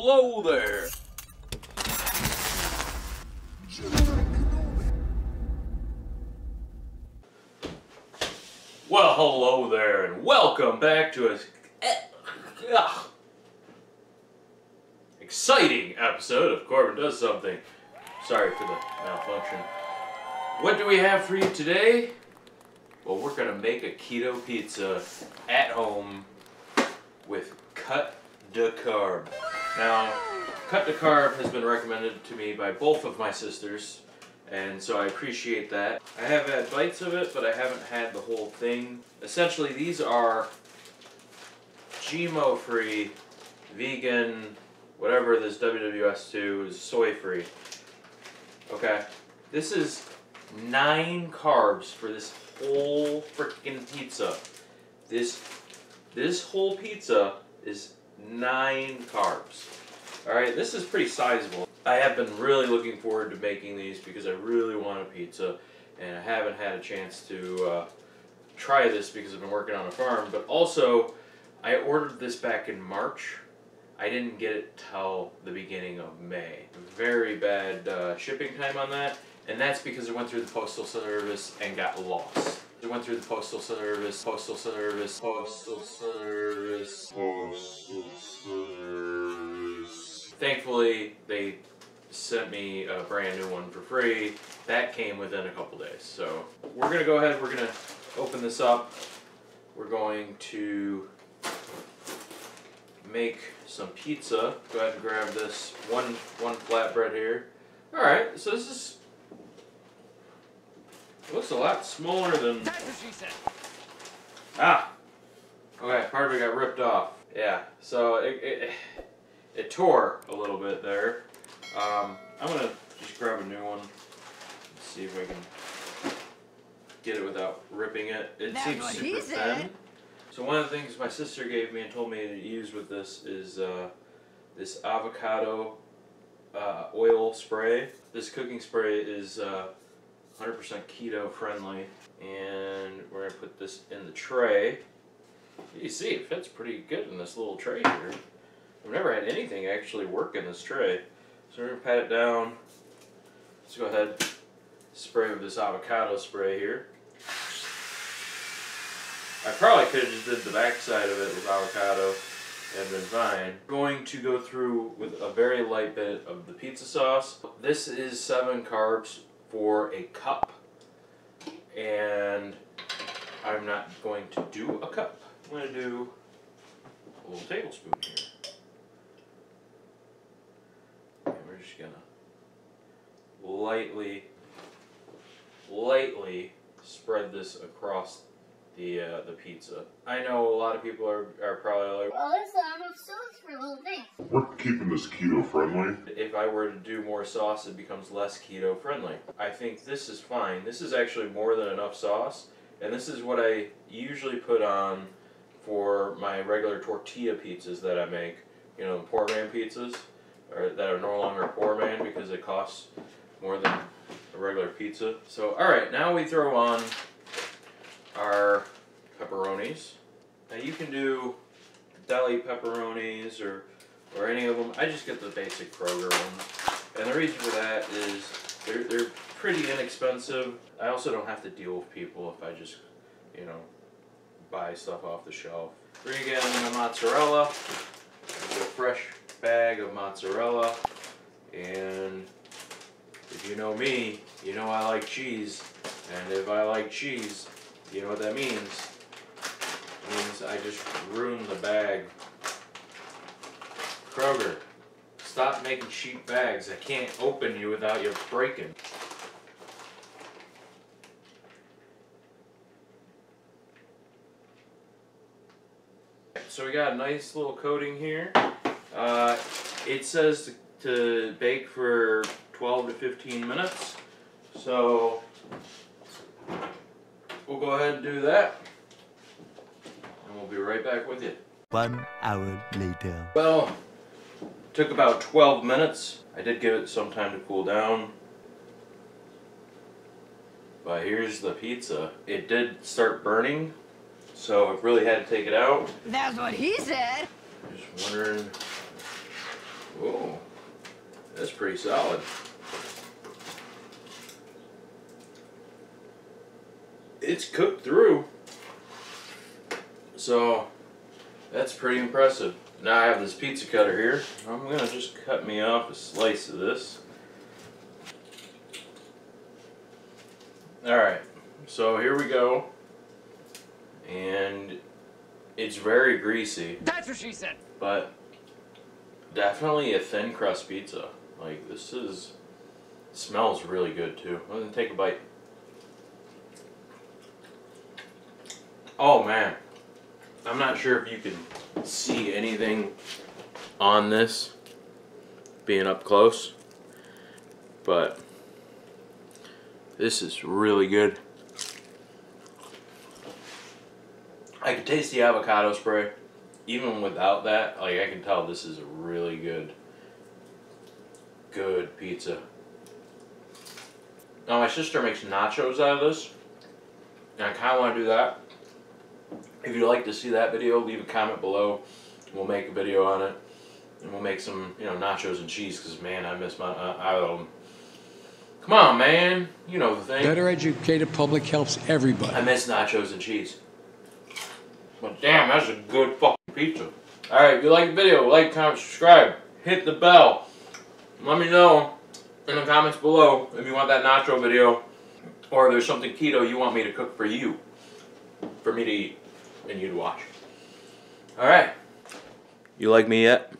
hello there. Well, hello there, and welcome back to a Ugh. exciting episode of Corbin Does Something. Sorry for the malfunction. What do we have for you today? Well, we're gonna make a keto pizza at home with Cut Da Carb. Now, Cut Da Carb has been recommended to me by both of my sisters, and so I appreciate that. I have had bites of it, but I haven't had the whole thing. Essentially, these are GMO-free, vegan, whatever this WWS2 is soy-free. Okay, this is nine carbs for this whole freaking pizza. This this whole pizza is nine carbs. All right, this is pretty sizable. I have been really looking forward to making these because I really want a pizza, and I haven't had a chance to uh, try this because I've been working on a farm. But also, I ordered this back in March. I didn't get it till the beginning of May. Very bad uh, shipping time on that, and that's because it went through the postal service and got lost. It went through the postal service, postal service, postal service, Thankfully, they sent me a brand new one for free. That came within a couple days. So we're gonna go ahead, we're gonna open this up. We're going to make some pizza. Go ahead and grab this one one flatbread here. All right, so this is looks a lot smaller than. Ah, okay. Part of it got ripped off. Yeah, so it it, it tore a little bit there. Um, I'm gonna just grab a new one. Let's see if I can get it without ripping it. It That's seems super thin. So one of the things my sister gave me and told me to use with this is uh, this avocado uh, oil spray. This cooking spray is uh, 100% keto friendly, and we're gonna put this in the tray. You see, it fits pretty good in this little tray here. I've never had anything actually work in this tray. So we're gonna pat it down. Let's go ahead, spray with this avocado spray here. I probably could have just did the backside of it with avocado and been fine. Going to go through with a very light bit of the pizza sauce. This is seven carbs for a cup. And I'm not going to do a cup. I'm going to do a little tablespoon here. And we're just going to lightly, lightly spread this across the uh, the pizza. I know a lot of people are, are probably like, Well, it's not enough sauce for little things. We're keeping this keto friendly. if I were to do more sauce, it becomes less keto friendly. I think this is fine. This is actually more than enough sauce, and this is what I usually put on for my regular tortilla pizzas that I make. You know, the poor man pizzas, or that are no longer poor man because it costs more than a regular pizza. So, all right, now we throw on our pepperonis. Now you can do deli pepperonis or or any of them. I just get the basic Kroger ones. And the reason for that is they're, they're pretty inexpensive. I also don't have to deal with people if I just, you know, buy stuff off the shelf. Bring again a mozzarella, fresh bag of mozzarella, and if you know me, you know I like cheese, and if I like cheese, you know what that means. It means I just ruined the bag Kroger, stop making cheap bags. I can't open you without you breaking. So we got a nice little coating here. Uh, it says to, to bake for 12 to 15 minutes. So we'll go ahead and do that. And we'll be right back with you. One hour later. Well, took about 12 minutes. I did give it some time to cool down. But here's the pizza. It did start burning, so I really had to take it out. That's what he said. Just wondering Ooh, that's pretty solid. It's cooked through. So, that's pretty impressive. Now I have this pizza cutter here. I'm gonna just cut me off a slice of this. Alright, so here we go. And it's very greasy. That's what she said. But definitely a thin crust pizza. Like this is smells really good too. I'm gonna take a bite. Oh man. I'm not sure if you can see anything on this being up close. But this is really good. I can taste the avocado spray even without that, like I can tell this is a really good, good pizza. Now my sister makes nachos out of this, and I kind of want to do that. If you'd like to see that video, leave a comment below. We'll make a video on it, and we'll make some, you know, nachos and cheese. Cause man, I miss my, uh, I um, come on, man, you know the thing. Better educated public helps everybody. I miss nachos and cheese. But damn, that's a good fucking pizza. Alright, if you like the video, like, comment, subscribe. Hit the bell. Let me know in the comments below if you want that nacho video or there's something keto you want me to cook for you. For me to eat and you to watch. Alright. You like me yet?